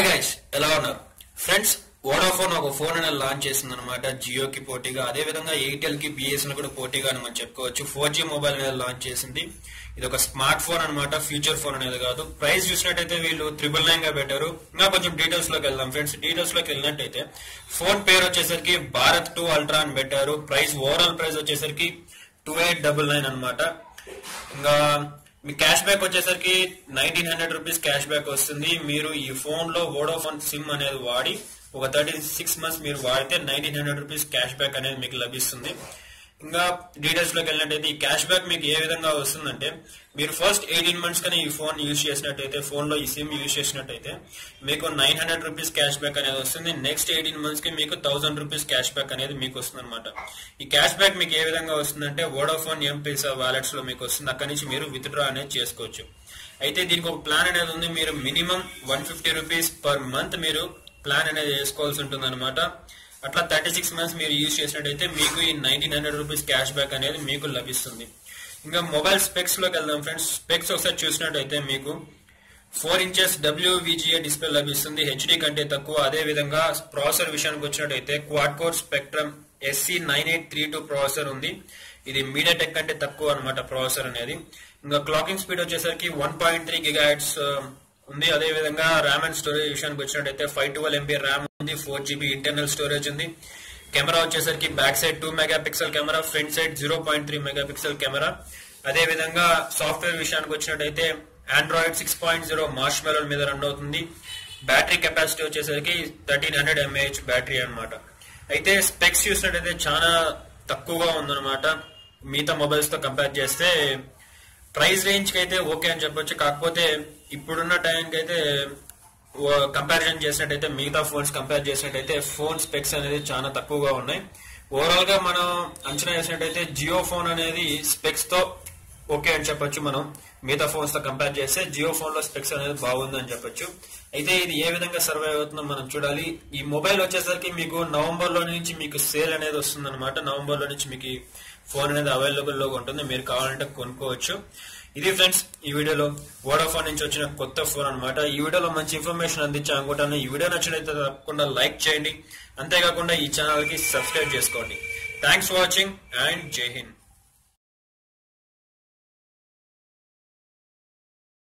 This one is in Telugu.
హాయ్ గైస్ ఎలా ఉన్నారు? ఫ్రెండ్స్ వోడాఫోన్ ఒక ఫోన్ అనేది లాంచ్ చేసింది అనమాట జియోకి పోటీగా అదే విధంగా ఎయిర్టెల్కి బిఎస్ఎన్ కూడా పోటీగా అని మనం చెప్పుకోవచ్చు. ఫోర్ జీ మొబైల్ అనేది లాంచ్ చేసింది. ఇది ఒక స్మార్ట్ ఫోన్ అనమాట ఫ్యూచర్ ఫోన్ అనేది కాదు. ప్రైస్ చూసినట్టయితే వీళ్ళు త్రిబుల్ నైన్గా పెట్టారు. ఇంకా కొంచెం డీటెయిల్స్లోకి వెళ్దాం ఫ్రెండ్స్ డీటెయిల్స్లోకి వెళ్ళినట్టయితే ఫోన్ పేరు వచ్చేసరికి భారత్ టూ అల్ట్రా అని పెట్టారు. ప్రైస్ ఓవరాల్ ప్రైస్ వచ్చేసరికి టూ ఎయిట్ డబుల్ నైన్ అనమాట ఇంకా మీ క్యాష్ బ్యాక్ వచ్చేసరికి nineteen hundred rupees cash back వస్తుంది. మీరు ఈ ఫోన్లో వోడోఫోన్ సిమ్ అనేది వాడి ఒక థర్టీ సిక్స్ మంత్స్ మీరు వాడితే nineteen hundred rupees cash back అనేది మీకు లభిస్తుంది. ఇంకా డీటెయిల్స్లోకి వెళ్ళినట్టయితే ఈ క్యాష్ బ్యాక్ మీకు ఏ విధంగా వస్తుందంటే మీరు ఫస్ట్ ఎయిటీన్ మంత్స్ కానీ ఈ ఫోన్ యూజ్ చేసినట్టయితే ఫోన్లో ఈ సిమ్ యూజ్ చేసినట్టయితే మీకు nine hundred rupees cash back అనేది వస్తుంది. నెక్స్ట్ ఎయిటీన్ మంత్స్కి మీకు థౌసండ్ రూపీస్ క్యాష్ బ్యాక్ అనేది మీకు వస్తుంది అనమాట ఈ క్యాష్ బ్యాక్ మీకు ఏ విధంగా వస్తుందంటే వోడాఫోన్ ఎంపీసా వాలెట్స్లో వాలెట్స్లో మీకు వస్తుంది. అక్కడి నుంచి మీరు విత్డ్రా అనేది చేసుకోవచ్చు. అయితే దీనికి ఒక ప్లాన్ అనేది ఉంది. మీరు minimum one fifty rupees per month మీరు ప్లాన్ అనేది వేసుకోవాల్సి ఉంటుంది అనమాట అట్లా థర్టీ సిక్స్ మంత్స్ మీరు యూజ్ చేసినట్టయితే మీకు ఈ nineteen hundred rupees cash back అనేది మీకు లభిస్తుంది. ఇంకా మొబైల్ స్పెక్స్లోకి వెళ్దాం ఫ్రెండ్స్ స్పెక్స్ ఒకసారి చూసినట్టయితే మీకు ఫోర్ ఇంచెస్ డబ్ల్యూవిజిఏ డిస్ప్లే లభిస్తుంది. హెచ్డి కంటే తక్కువ. అదే విధంగా ప్రాసెసర్ విషయానికి వచ్చినట్టయితే quad core Spectrum SC nine eight three two processor ఉంది. ఇది మీడియా టెక్ కంటే తక్కువ అనమాట ప్రాసెసర్ అనేది. ఇంకా క్లాకింగ్ స్పీడ్ వచ్చేసరికి వన్ పాయింట్ త్రీ గిగాట్స్ ఉంది. అదే విధంగా ర్యామ్ అండ్ స్టోరేజ్ విషయానికి వచ్చినట్టయితే ఫైవ్ ట్వెల్వ్ ఎంబీ ర్యామ్ ఉంది. ఫోర్ జీబీ ఇంటర్నల్ స్టోరేజ్ ఉంది. కెమెరా వచ్చేసరికి back side two mega pixel camera front side zero point three mega pixel camera. అదే విధంగా సాఫ్ట్వేర్ విషయానికి వచ్చినట్టయితే Android six point zero marshmallow మీద రన్ అవుతుంది. బ్యాటరీ కెపాసిటీ వచ్చేసరికి థర్టీన్ హండ్రెడ్ ఎంఏహెచ్ బ్యాటరీ అనమాట అయితే స్పెక్స్ చూసినట్టయితే చాలా తక్కువగా ఉందన్నమాట. మిగతా మొబైల్స్తో కంపేర్ చేస్తే ప్రైస్ రేంజ్కి అయితే ఓకే అని చెప్పొచ్చు. కాకపోతే ఇప్పుడున్న టైంకి అయితే కంపారిజన్ చేసినట్టయితే మిగతా ఫోన్స్ కంపేర్ చేసినట్టయితే ఫోన్ స్పెక్స్ అనేది చాలా తక్కువగా ఉన్నాయి. ఓవరాల్గా మనం అంచనా వేసినట్టయితే జియో ఫోన్ అనేది స్పెక్స్తో ఓకే అని చెప్పొచ్చు మనం. మిగతా ఫోన్స్తో కంపేర్ చేస్తే జియో ఫోన్లో స్పెక్స్ అనేది బాగుంది అని చెప్పొచ్చు. అయితే ఇది ఏ విధంగా సర్వైవ్ అవుతుందో మనం చూడాలి. ఈ మొబైల్ వచ్చేసరికి మీకు నవంబర్లో నుంచి మీకు సేల్ అనేది వస్తుంది అనమాట నవంబర్లో నుంచి మీకు ఫోన్ అనేది అవైలబుల్లో ఉంటుంది. మీరు కావాలంటే కొనుక్కోవచ్చు. ఇది ఫ్రెండ్స్ ఈ వీడియోలో వోడాఫోన్ నుంచి వచ్చిన కొత్త ఫోన్ అనమాట ఈ వీడియోలో మంచి ఇన్ఫర్మేషన్ అందించాను అనుకుంటాను. ఈ వీడియో నచ్చినైతే తప్పకుండా లైక్ చేయండి. అంతేకాకుండా ఈ ఛానల్కి సబ్స్క్రైబ్ చేసుకోండి. థ్యాంక్స్ ఫర్ వాచింగ్ అండ్ జై హింద్